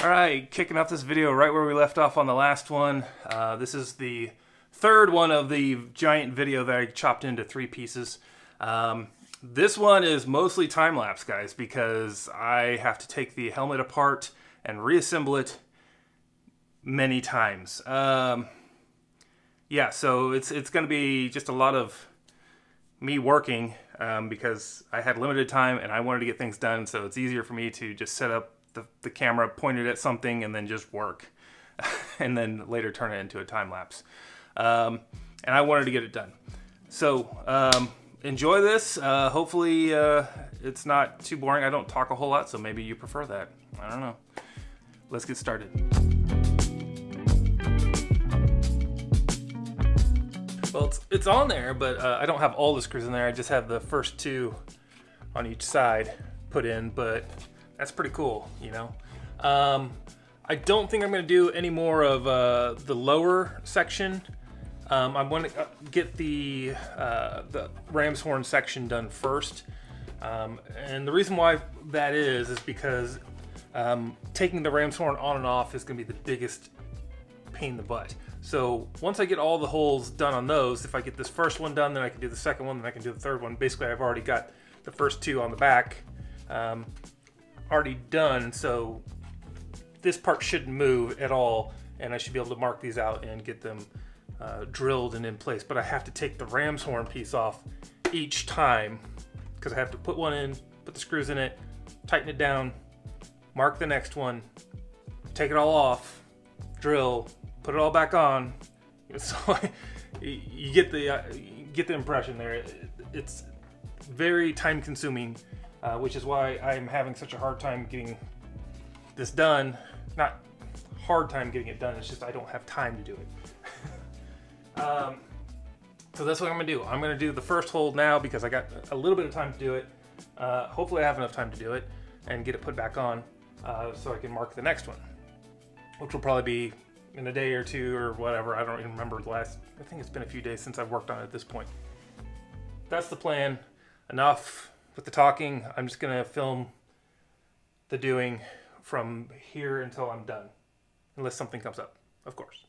All right, kicking off this video right where we left off on the last one. Uh, this is the third one of the giant video that I chopped into three pieces. Um, this one is mostly time-lapse, guys, because I have to take the helmet apart and reassemble it many times. Um, yeah, so it's it's going to be just a lot of me working um, because I had limited time and I wanted to get things done, so it's easier for me to just set up the, the camera pointed at something and then just work and then later turn it into a time lapse. Um, and I wanted to get it done. So um, enjoy this. Uh, hopefully uh, it's not too boring. I don't talk a whole lot, so maybe you prefer that. I don't know. Let's get started. Well, it's, it's on there, but uh, I don't have all the screws in there. I just have the first two on each side put in, but that's pretty cool, you know. Um, I don't think I'm to do any more of uh, the lower section. Um, I want to uh, get the uh, the ram's horn section done first, um, and the reason why that is is because um, taking the ram's horn on and off is to be the biggest pain in the butt. So once I get all the holes done on those, if I get this first one done, then I can do the second one, then I can do the third one. Basically, I've already got the first two on the back. Um, already done, so this part shouldn't move at all, and I should be able to mark these out and get them uh, drilled and in place. But I have to take the ram's horn piece off each time because I have to put one in, put the screws in it, tighten it down, mark the next one, take it all off, drill, put it all back on. So you get the uh, you get the impression there. It's very time consuming uh, which is why I'm having such a hard time getting this done. Not hard time getting it done, it's just I don't have time to do it. um, so that's what I'm gonna do. I'm gonna do the first hold now because I got a little bit of time to do it. Uh, hopefully I have enough time to do it and get it put back on uh, so I can mark the next one, which will probably be in a day or two or whatever. I don't even remember the last, I think it's been a few days since I've worked on it at this point. That's the plan. Enough with the talking, I'm just going to film the doing from here until I'm done. Unless something comes up, of course.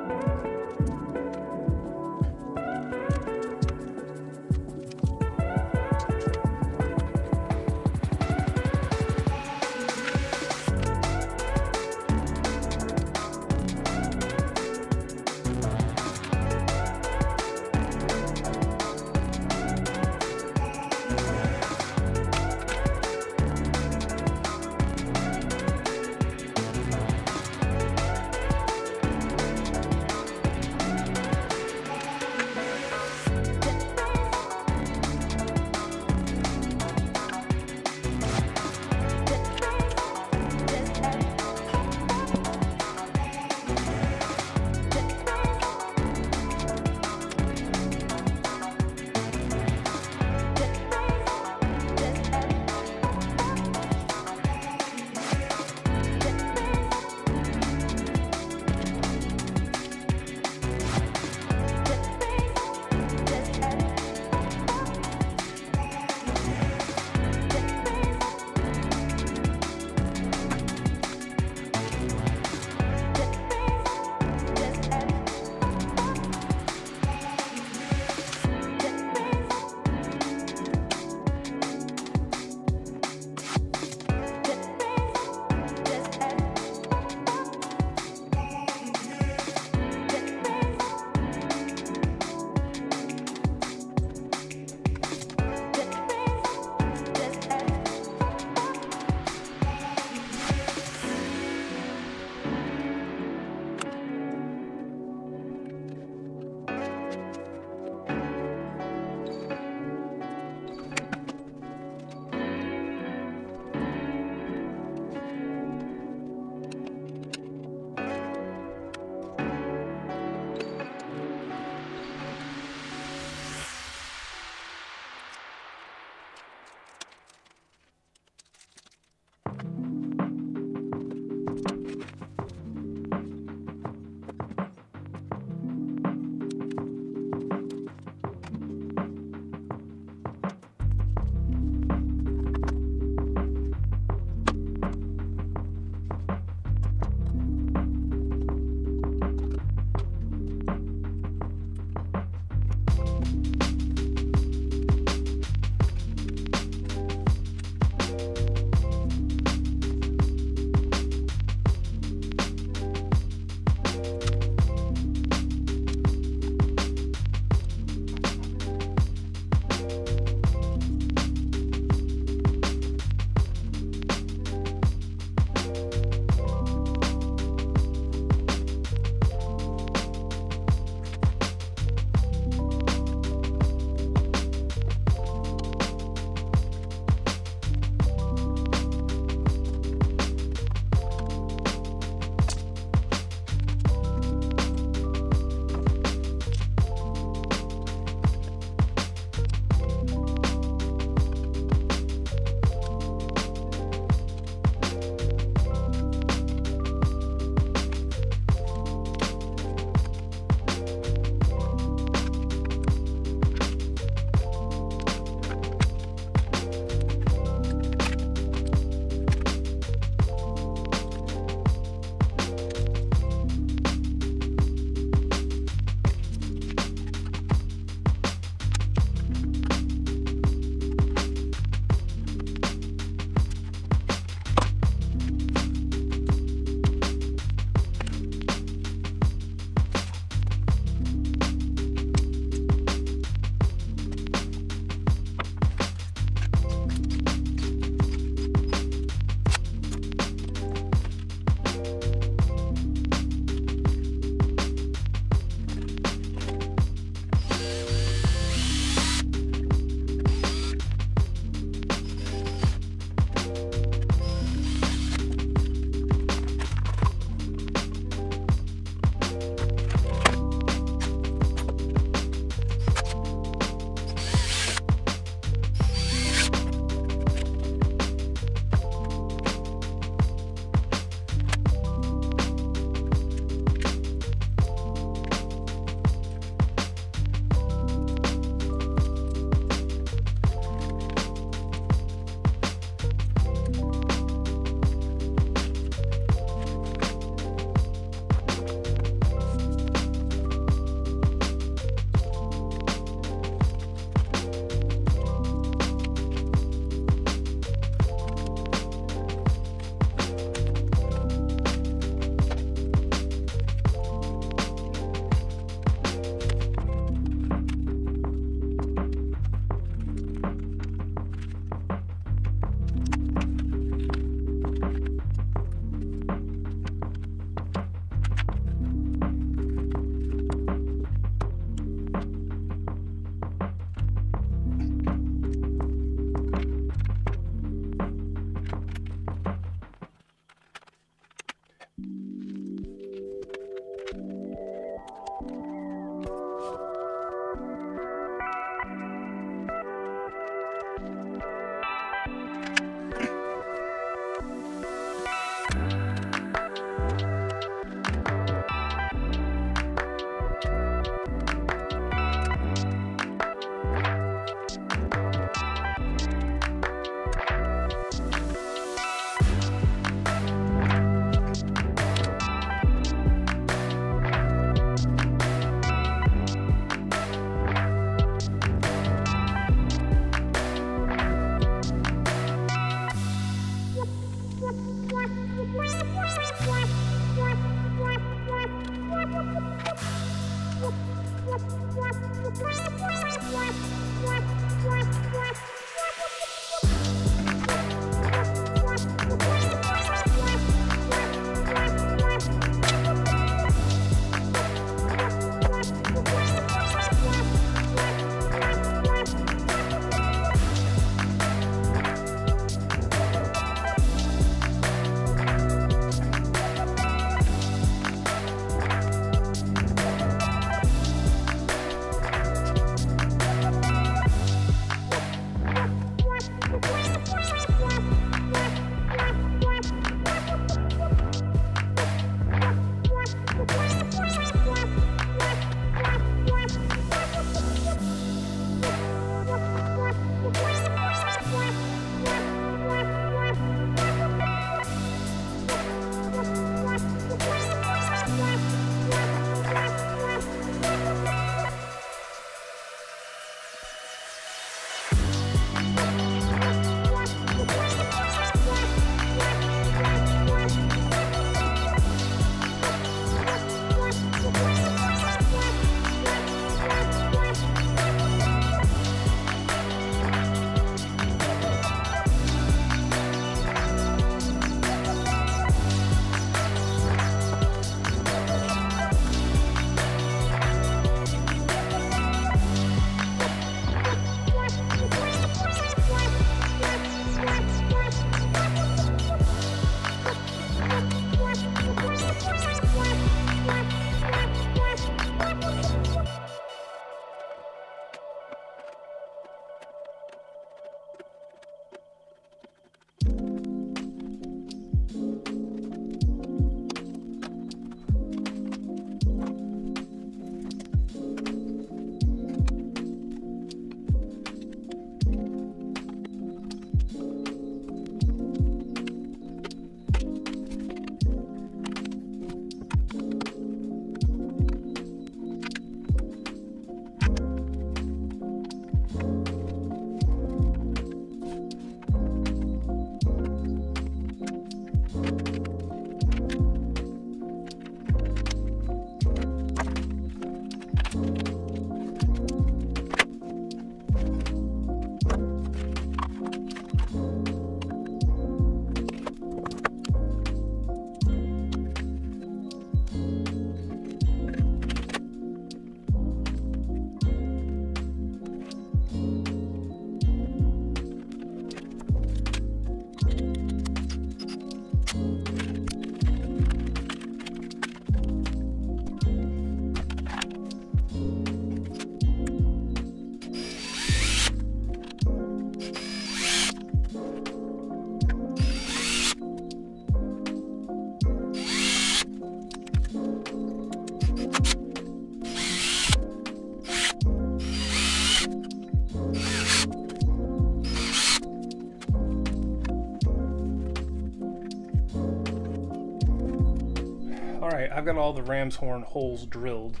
Right, I've got all the ram's horn holes drilled.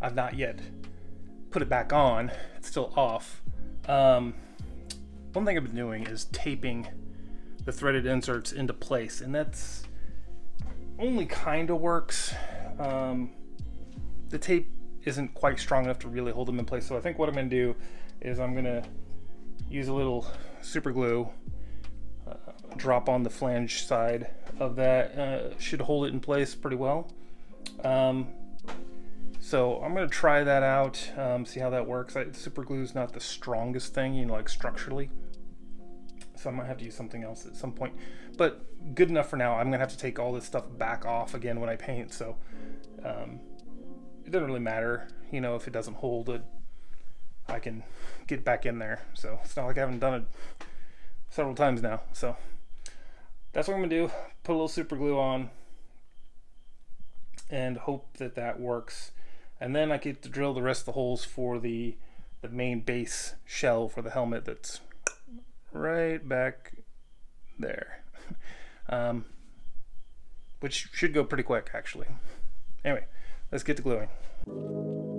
I've not yet put it back on. It's still off. Um, one thing I've been doing is taping the threaded inserts into place, and that's only kind of works. Um, the tape isn't quite strong enough to really hold them in place, so I think what I'm going to do is I'm going to use a little super glue, uh, drop on the flange side of that. Uh, should hold it in place pretty well. Um, so I'm going to try that out, um, see how that works. I, super glue is not the strongest thing, you know, like structurally. So I might have to use something else at some point. But good enough for now. I'm going to have to take all this stuff back off again when I paint. So um, it doesn't really matter, you know, if it doesn't hold it. I can get back in there. So it's not like I haven't done it several times now. So that's what I'm to do. Put a little super glue on and hope that that works. And then I get to drill the rest of the holes for the, the main base shell for the helmet that's right back there. Um, which should go pretty quick actually. Anyway, let's get to gluing.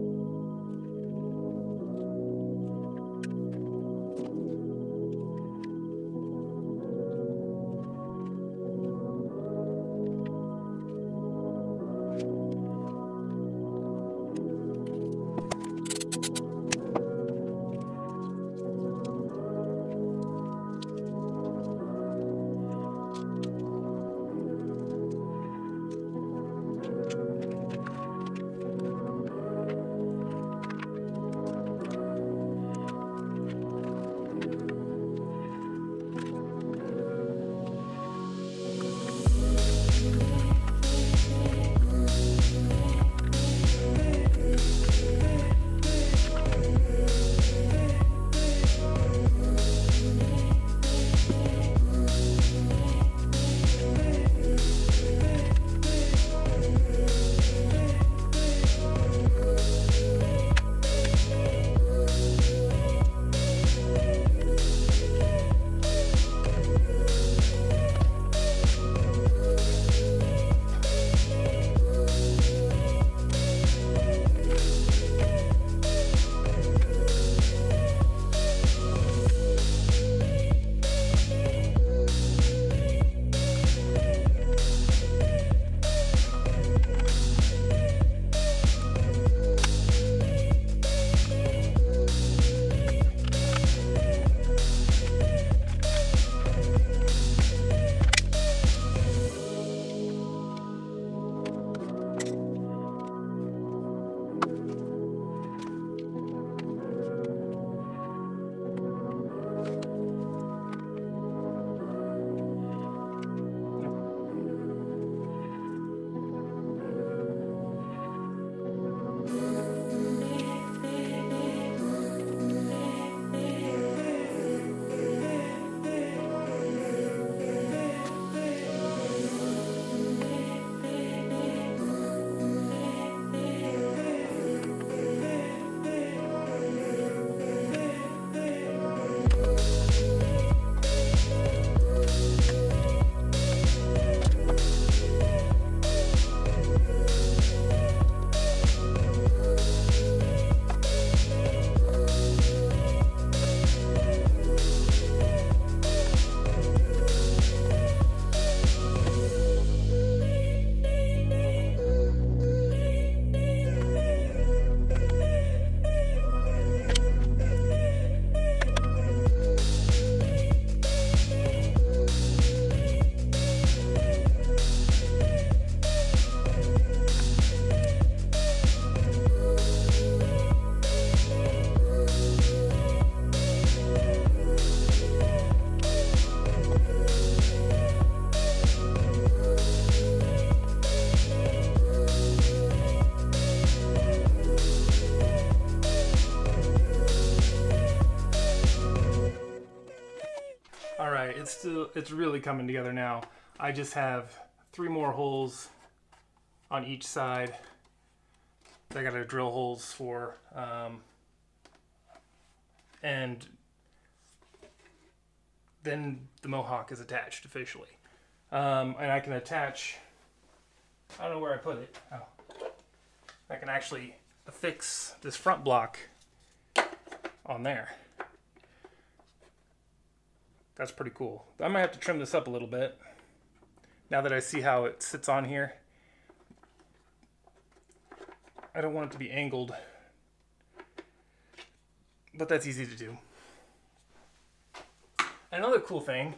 Still it's really coming together now. I just have three more holes on each side. I got to drill holes for, um, and then the mohawk is attached officially. Um, and I can attach I don't know where I put it. Oh. I can actually affix this front block on there. That's pretty cool. I might have to trim this up a little bit now that I see how it sits on here. I don't want it to be angled, but that's easy to do. Another cool thing,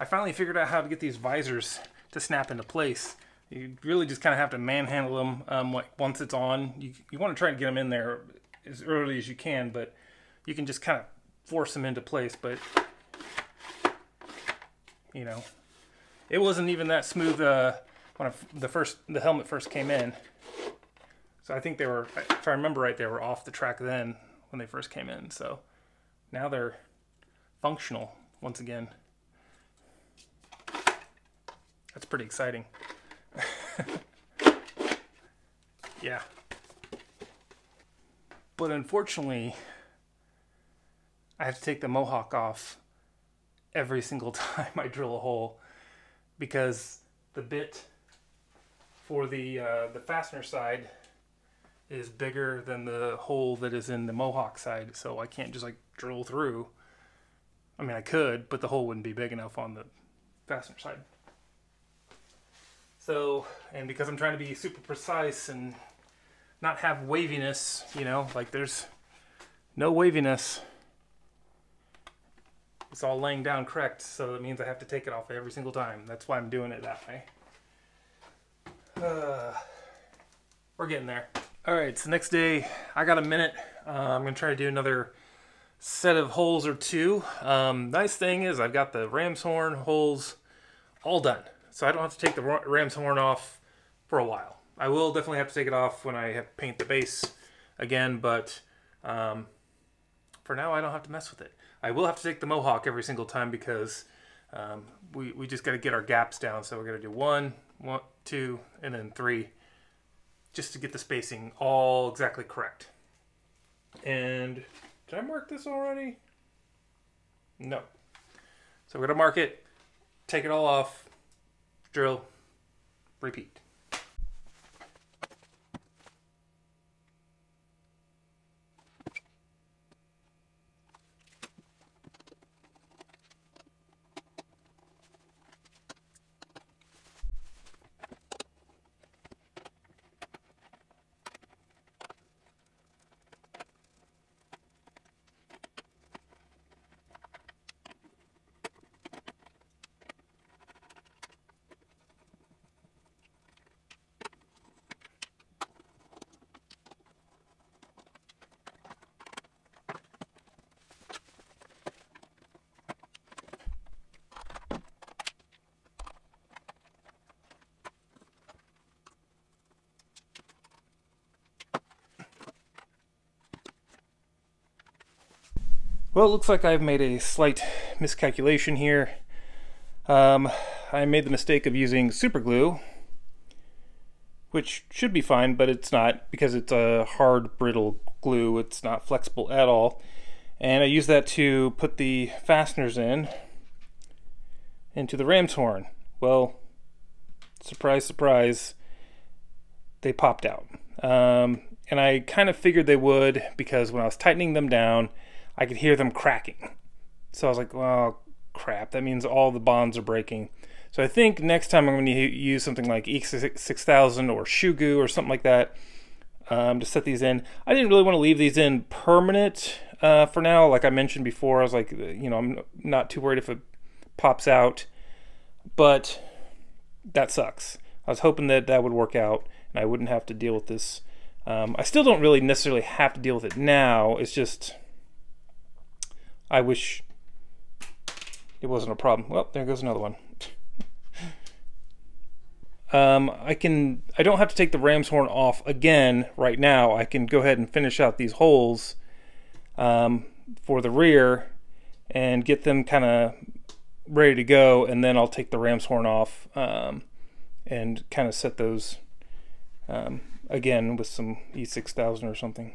I finally figured out how to get these visors to snap into place. You really just kind of have to manhandle them um, like once it's on. You, you want to try to get them in there as early as you can, but you can just kind of force them into place. But, you know, it wasn't even that smooth uh, when I, the first the helmet first came in. So I think they were, if I remember right, they were off the track then when they first came in. So now they're functional once again. That's pretty exciting. yeah. But unfortunately, I have to take the mohawk off every single time I drill a hole because the bit for the uh, the fastener side is bigger than the hole that is in the mohawk side. So I can't just like drill through. I mean I could but the hole wouldn't be big enough on the fastener side. So and because I'm trying to be super precise and not have waviness you know like there's no waviness it's all laying down correct, so that means I have to take it off every single time. That's why I'm doing it that way. Uh, we're getting there. All right, so next day, I got a minute. Uh, I'm gonna try to do another set of holes or two. Um, nice thing is I've got the ram's horn holes all done. So I don't have to take the ram's horn off for a while. I will definitely have to take it off when I paint the base again, but um, for now I don't have to mess with it. I will have to take the mohawk every single time because um, we, we just got to get our gaps down. So we're going to do one, one, two, and then three just to get the spacing all exactly correct. And did I mark this already? No. So we're going to mark it, take it all off, drill, repeat. Well, it looks like I've made a slight miscalculation here. Um, I made the mistake of using super glue, which should be fine, but it's not because it's a hard, brittle glue. It's not flexible at all. And I used that to put the fasteners in into the ram's horn. Well, surprise, surprise, they popped out. Um, and I kind of figured they would because when I was tightening them down, I could hear them cracking. So I was like, well, crap, that means all the bonds are breaking. So I think next time I'm going to use something like E6000 or Shoe or something like that um, to set these in. I didn't really want to leave these in permanent uh, for now. Like I mentioned before, I was like, you know, I'm not too worried if it pops out, but that sucks. I was hoping that that would work out and I wouldn't have to deal with this. Um, I still don't really necessarily have to deal with it now. It's just I wish it wasn't a problem. Well, there goes another one. um, I can, I don't have to take the ram's horn off again right now. I can go ahead and finish out these holes um, for the rear and get them kind of ready to go. And then I'll take the ram's horn off um, and kind of set those um, again with some E6000 or something.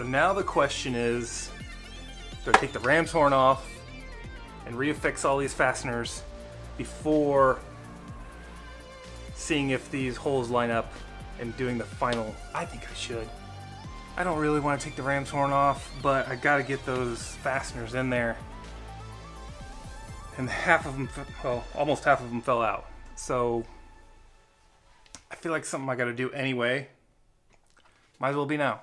So now the question is, do I take the ram's horn off and reaffix all these fasteners before seeing if these holes line up and doing the final? I think I should. I don't really want to take the ram's horn off, but I gotta get those fasteners in there. And half of them, well, almost half of them fell out. So I feel like something I gotta do anyway. Might as well be now.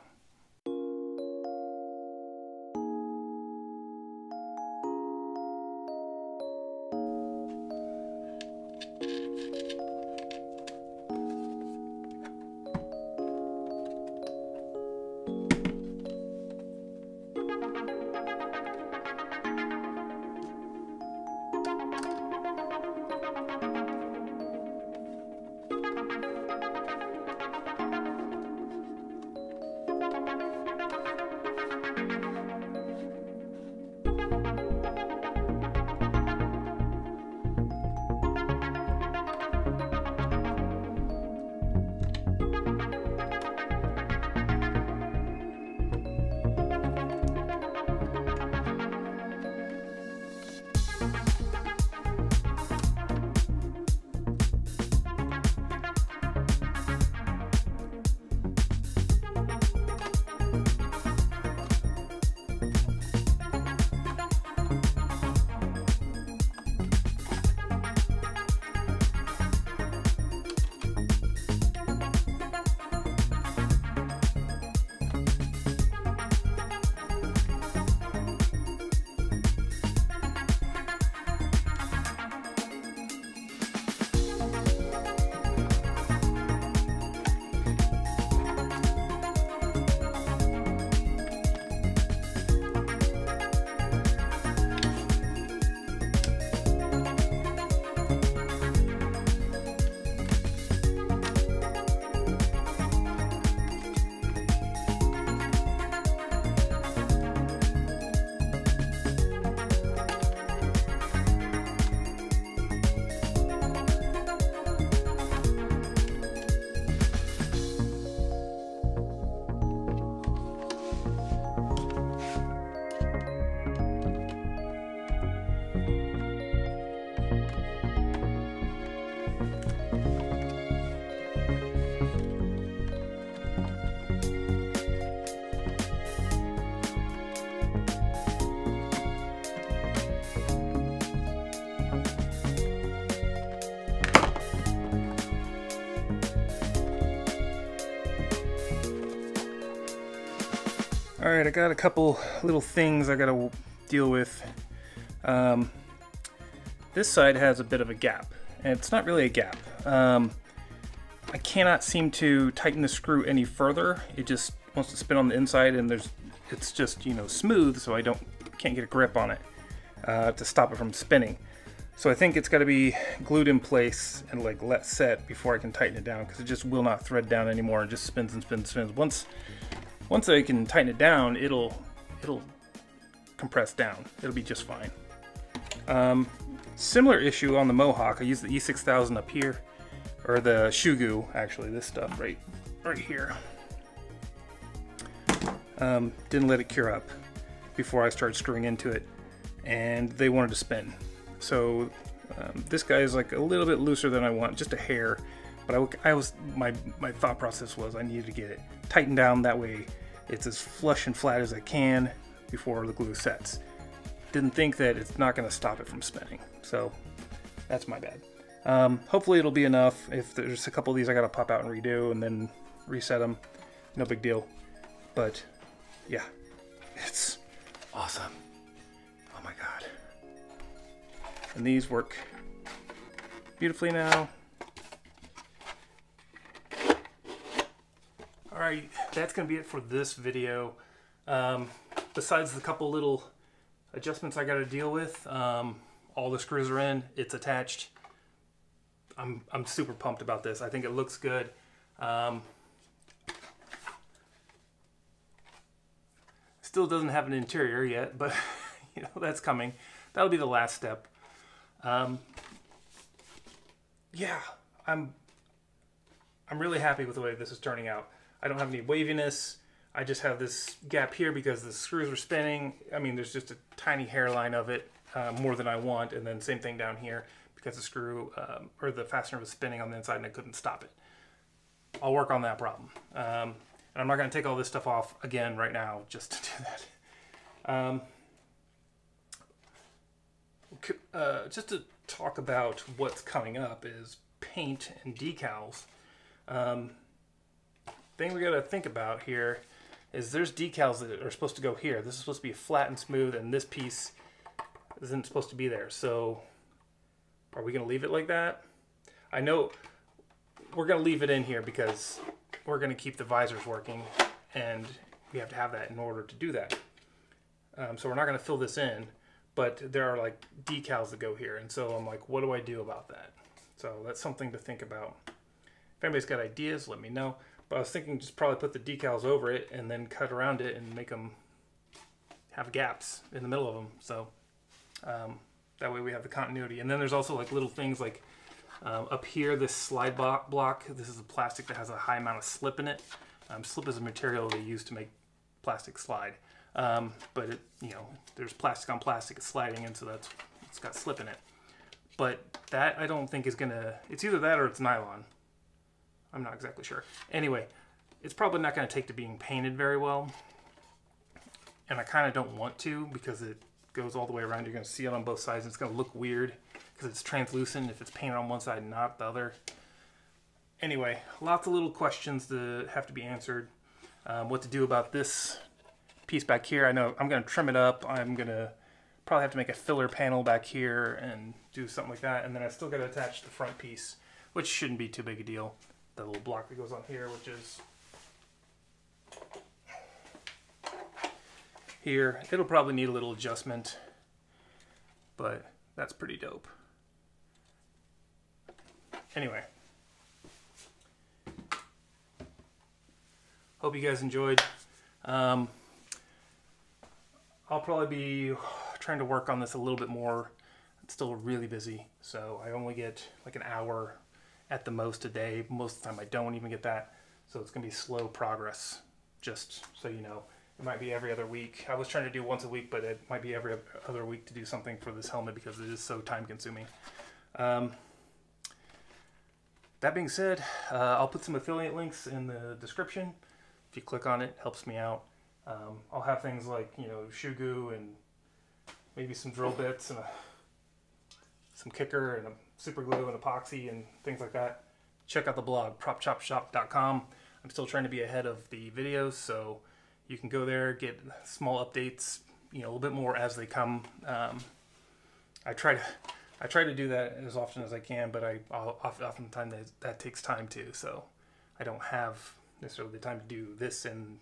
All right, I got a couple little things I gotta deal with. Um, this side has a bit of a gap, and it's not really a gap. Um, I cannot seem to tighten the screw any further. It just wants to spin on the inside, and there's it's just you know smooth, so I don't can't get a grip on it uh, to stop it from spinning. So I think it's got to be glued in place and like let set before I can tighten it down because it just will not thread down anymore. It just spins and spins and spins. Once once I can tighten it down, it'll it'll compress down. It'll be just fine. Um, similar issue on the Mohawk. I use the E6000 up here, or the Shoe Goo actually. This stuff right right here. Um, didn't let it cure up before I started screwing into it, and they wanted to spin. So um, this guy is like a little bit looser than I want, just a hair. But I, I was my my thought process was I needed to get it tightened down that way it's as flush and flat as I can before the glue sets. Didn't think that it's not going to stop it from spinning, so that's my bad. Um, hopefully it'll be enough. If there's a couple of these I got to pop out and redo and then reset them, no big deal. But yeah, it's awesome. Oh my god. And these work beautifully now. All right, that's gonna be it for this video. Um, besides the couple little adjustments I gotta deal with, um, all the screws are in, it's attached. I'm, I'm super pumped about this. I think it looks good. Um, still doesn't have an interior yet, but you know that's coming. That'll be the last step. Um, yeah, I'm I'm really happy with the way this is turning out. I don't have any waviness. I just have this gap here because the screws are spinning. I mean, there's just a tiny hairline of it, uh, more than I want, and then same thing down here because the screw um, or the fastener was spinning on the inside and I couldn't stop it. I'll work on that problem. Um, and I'm not going to take all this stuff off again right now just to do that. Um, uh, just to talk about what's coming up is paint and decals. Um, thing we got to think about here is there's decals that are supposed to go here. This is supposed to be flat and smooth, and this piece isn't supposed to be there. So are we going to leave it like that? I know we're going to leave it in here because we're going to keep the visors working, and we have to have that in order to do that. Um, so we're not going to fill this in, but there are like decals that go here. And so I'm like, what do I do about that? So that's something to think about. If anybody's got ideas, let me know. But I was thinking just probably put the decals over it and then cut around it and make them have gaps in the middle of them. So um, that way we have the continuity. And then there's also like little things like um, up here, this slide block, this is a plastic that has a high amount of slip in it. Um, slip is a material they use to make plastic slide. Um, but it, you know, there's plastic on plastic, it's sliding in, so that's it's got slip in it. But that I don't think is gonna. It's either that or it's nylon. I'm not exactly sure. Anyway, it's probably not gonna take to being painted very well, and I kind of don't want to because it goes all the way around. You're gonna see it on both sides, and it's gonna look weird because it's translucent if it's painted on one side and not the other. Anyway, lots of little questions that have to be answered. Um, what to do about this piece back here. I know I'm going to trim it up. I'm going to probably have to make a filler panel back here and do something like that. And then I still got to attach the front piece, which shouldn't be too big a deal. The little block that goes on here, which is here. It'll probably need a little adjustment, but that's pretty dope. Anyway. Hope you guys enjoyed. Um, I'll probably be trying to work on this a little bit more. It's still really busy, so I only get like an hour at the most a day. Most of the time I don't even get that, so it's gonna be slow progress, just so you know. It might be every other week. I was trying to do once a week, but it might be every other week to do something for this helmet because it is so time consuming. Um, that being said, uh, I'll put some affiliate links in the description. If you click on it, it helps me out. Um, I'll have things like you know goo and maybe some drill bits and a, some kicker and a super glue and epoxy and things like that. Check out the blog propchopshop.com. I'm still trying to be ahead of the videos, so you can go there get small updates, you know, a little bit more as they come. Um, I try to I try to do that as often as I can, but I oftentimes that, that takes time too. So I don't have necessarily the time to do this and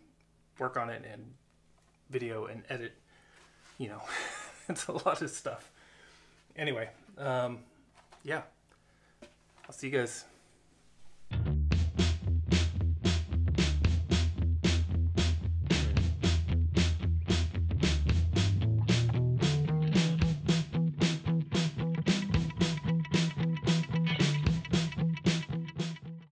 work on it and video and edit. You know, it's a lot of stuff. Anyway, um, yeah. I'll see you guys